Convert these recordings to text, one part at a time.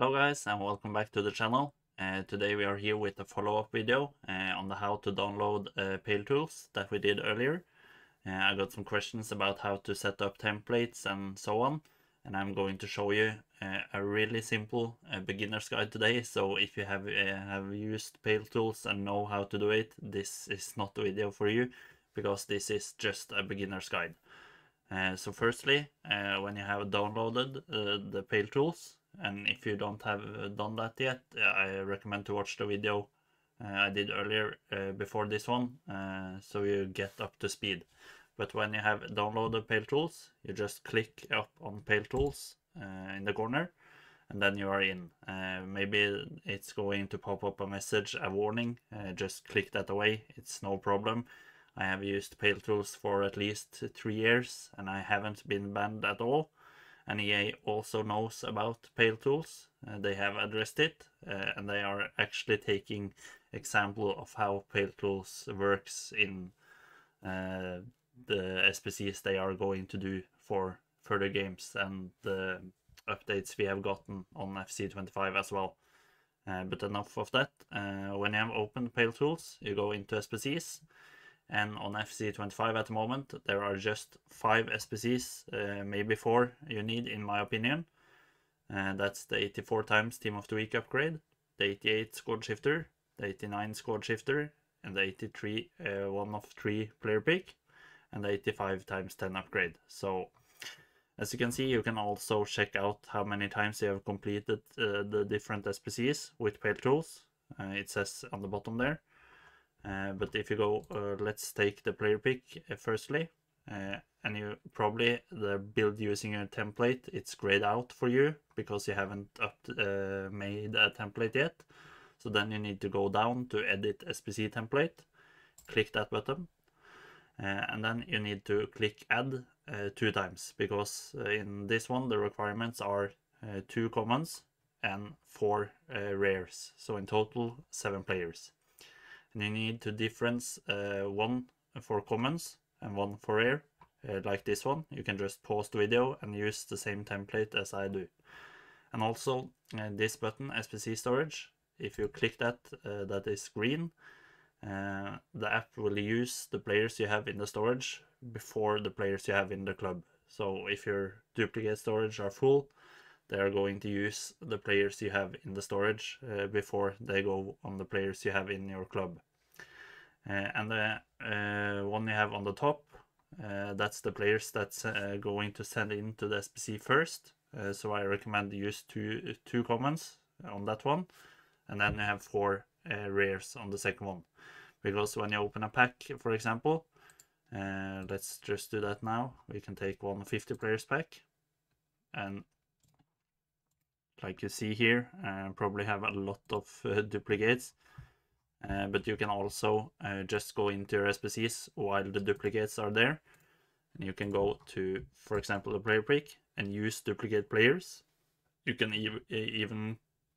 Hello guys and welcome back to the channel. Uh, today we are here with a follow-up video uh, on the how to download uh, Paletools that we did earlier. Uh, I got some questions about how to set up templates and so on and I'm going to show you uh, a really simple uh, beginner's guide today so if you have have used Paletools and know how to do it this is not the video for you because this is just a beginner's guide. so firstly when you have downloaded the Paletools and if you don't have uh, done that yet I recommend to watch the video uh, I did earlier uh, before this one so you get up to speed but when you have downloaded Paletools you just click up on Paletools in the corner and then you are in. Uh, maybe it's going to pop up a message, a warning, uh, just click that away, it's no problem. I have used Paletools for at least three years and I haven't been banned at all and EA also knows about Paletools. Uh, they have addressed it uh, and they are actually taking example of how Paletools works in uh, the SBCs they are going to do for further games and the updates we have gotten on FC25 as well. Uh, but enough of that. Uh, when you have opened Paletools, you go into SBCs and on FC25 at the moment there are just five SBCs, uh, maybe four you need in my opinion. Uh, that's the 84 times Team of the Week upgrade, the 88 squad shifter, the 89 squad shifter, and the 83 uh, one of three player pick, and the 85 times 10 upgrade. So as you can see, you can also check out how many times you have completed uh, the different SBCs with Paletools. Uh, it says on the bottom there. Uh, but if you go, uh, let's take the player pick uh, firstly, uh, and you probably the build using a template, it's grayed out for you because you haven't up uh, made a template yet. So then you need to go down to edit SBC template, click that button, and then you need to click add two times because in this one the requirements are two commons and four rares. So in total seven players and you need to difference uh, one for commons and one for rare uh, like this one. You can just pause the video and use the same template as I do. And also uh, this button SBC storage if you click that that is green uh, the app will use the players you have in the storage before the players you have in the club. So if your duplicate storage are full they are going to use the players you have in the storage uh, before they go on the players you have in your club. Uh, and the uh, one you have on the top, uh, that's the players that's uh, going to send into the SBC first. Uh, so I recommend use two, two commons on that one. And then you have four rares on the second one. Because when you open a pack, for example, let's just do that now. We can take one 50 players pack and like you see here uh, probably have a lot of uh, duplicates. Uh, but you can also uh, just go into your SBCs while the duplicates are there. And you can go to for example the player pick and use duplicate players. You can ev even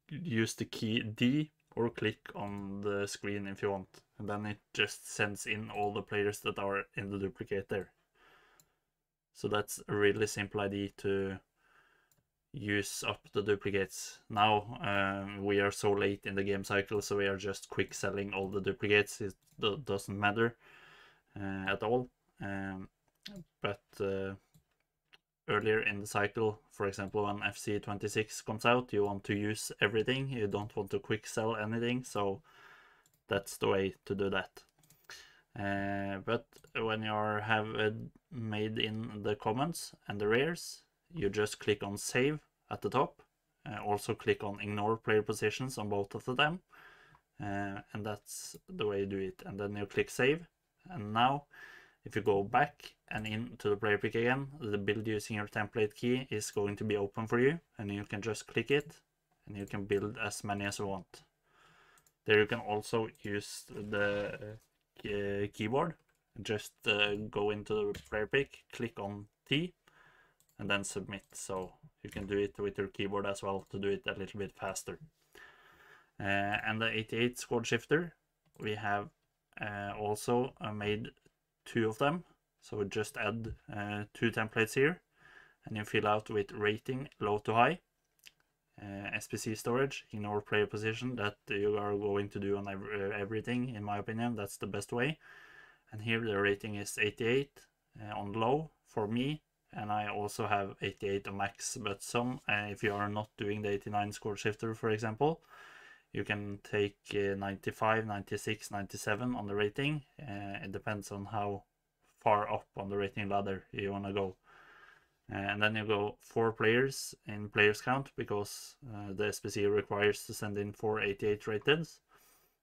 use the key D or click on the screen if you want. And then it just sends in all the players that are in the duplicate there. So that's a really simple idea to use up the duplicates. Now um, we are so late in the game cycle, so we are just quick selling all the duplicates. It doesn't matter uh, at all. Um, but uh, earlier in the cycle, for example, when FC26 comes out, you want to use everything. You don't want to quick sell anything, so that's the way to do that. Uh, but when you are have uh, made in the commons and the rares, you just click on save at the top. Uh, also click on ignore player positions on both of them. Uh, and that's the way you do it. And then you click save. And now if you go back and into the player pick again, the build using your template key is going to be open for you. And you can just click it and you can build as many as you want. There you can also use the uh, keyboard. Just uh, go into the player pick, click on T and then submit. So you can do it with your keyboard as well to do it a little bit faster. Uh, and the 88 squad shifter, we have uh, also uh, made two of them. So just add uh, two templates here and you fill out with rating low to high. Uh, SBC storage, ignore player position, that you are going to do on every, everything, in my opinion, that's the best way. And here the rating is 88 uh, on low for me, and I also have 88 on max, but some, uh, if you are not doing the 89 squad shifter, for example, you can take uh, 95, 96, 97 on the rating. Uh, it depends on how far up on the rating ladder you want to go. And then you go four players in players count because the SBC requires to send in four 88 rated.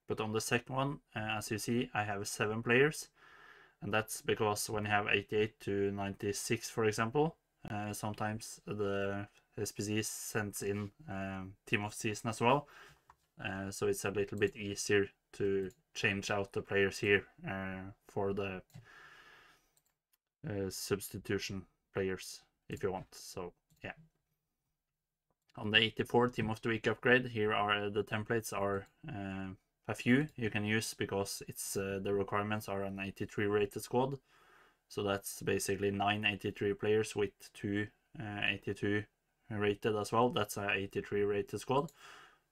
But on the second one, as you see, I have seven players. And that's because when you have 88 to 96, for example, uh, sometimes the SBC sends in um, team of season as well. Uh, so it's a little bit easier to change out the players here uh, for the substitution players if you want. So yeah. On the 84 Team of the Week upgrade, here are the templates are uh, a few you can use because it's uh, the requirements are an 83 rated squad. So that's basically 9 83 players with 2 uh, 82 rated as well. That's a 83 rated squad.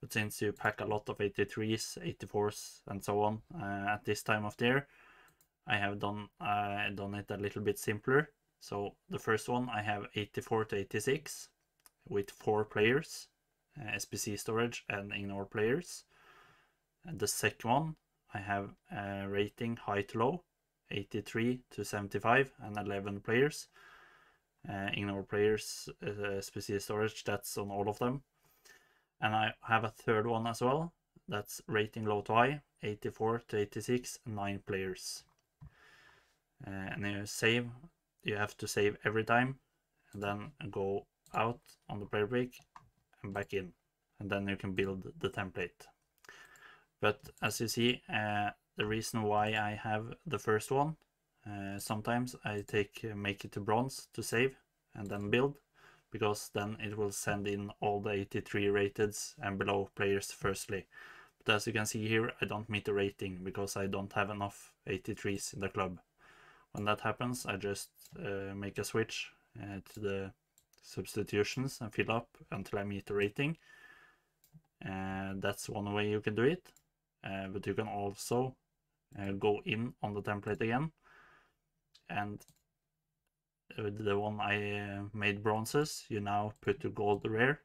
But since you pack a lot of 83s, 84s and so on uh, at this time of the year, I have done uh, done it a little bit simpler. So the first one I have 84 to 86 with four players, uh, SBC storage and ignore players. And the second one I have a rating high to low, 83 to 75 and 11 players. Uh, ignore players, uh, storage, that's on all of them. And I have a third one as well, that's rating low to high, 84 to 86, 9 players. Uh, and you save you have to save every time and then go out on the player break and back in and then you can build the template but as you see uh, the reason why I have the first one uh, sometimes I take uh, make it to bronze to save and then build because then it will send in all the 83 rateds and below players firstly but as you can see here I don't meet the rating because I don't have enough 83s in the club when that happens, I just uh, make a switch uh, to the substitutions and fill up until I meet the rating. And that's one way you can do it. Uh, but you can also uh, go in on the template again. And with the one I uh, made bronzes, you now put your gold rare,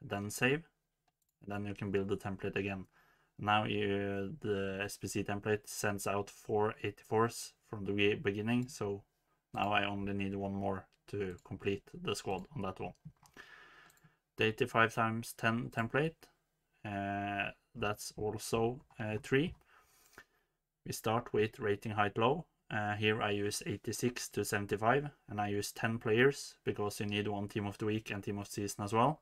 then save. And then you can build the template again. Now you, the SBC template sends out four 84s from the beginning, so now I only need one more to complete the squad on that one. The 85 times 10 template, that's also uh, 3. We start with rating height low. Uh, here I use 86 to 75 and I use 10 players because you need one team of the week and team of season as well.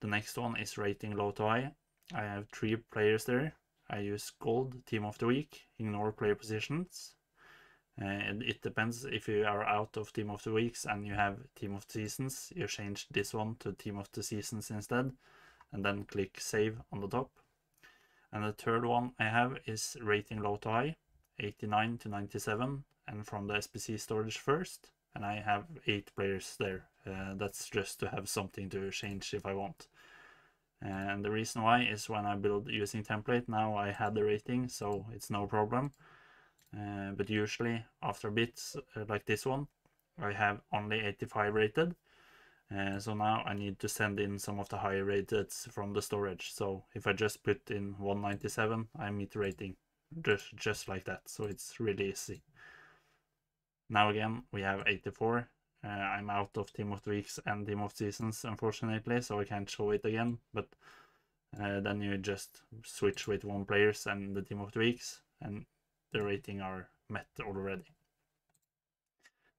The next one is rating low to high. I have 3 players there. I use gold team of the week, ignore player positions, and it depends if you are out of Team of the Weeks and you have Team of the Seasons, you change this one to Team of the Seasons instead, and then click Save on the top. And the third one I have is Rating Low to High, 89 to 97, and from the SBC storage first, and I have 8 players there. Uh, that's just to have something to change if I want. And the reason why is when I build using template, now I had the rating, so it's no problem. Uh, but usually after bits uh, like this one, I have only 85 rated. Uh, so now I need to send in some of the higher rated from the storage. So if I just put in 197, I meet rating just, just like that. So it's really easy. Now again, we have 84. Uh, I'm out of Team of the Weeks and Team of Seasons, unfortunately, so I can't show it again. But uh, then you just switch with one players and the Team of the Weeks, and the rating are met already.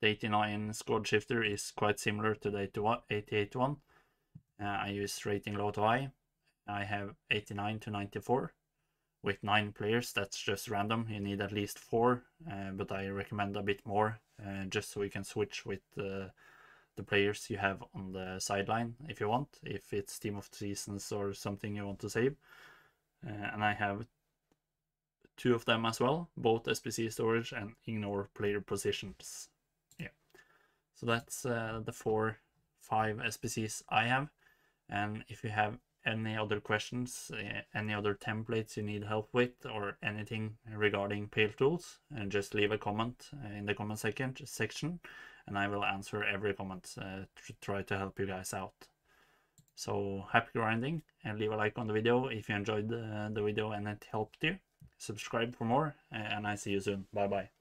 The 89 squad shifter is quite similar to the 88 one. Uh, I use rating low to high. I have 89 to 94 with 9 players. That's just random. You need at least 4, uh, but I recommend a bit more uh, just so you can switch with the players you have on the sideline if you want, if it's Team of Seasons or something you want to save. Uh, and I have two of them as well, both SBC storage and ignore player positions. So that's uh, the four, five SBCs I have. And if you have any other questions, uh, any other templates you need help with, or anything regarding Paletools, and just leave a comment uh, in the comment section, section and I will answer every comment uh, to try to help you guys out. So happy grinding and leave a like on the video if you enjoyed the, the video and it helped you. Subscribe for more and I see you soon. Bye bye.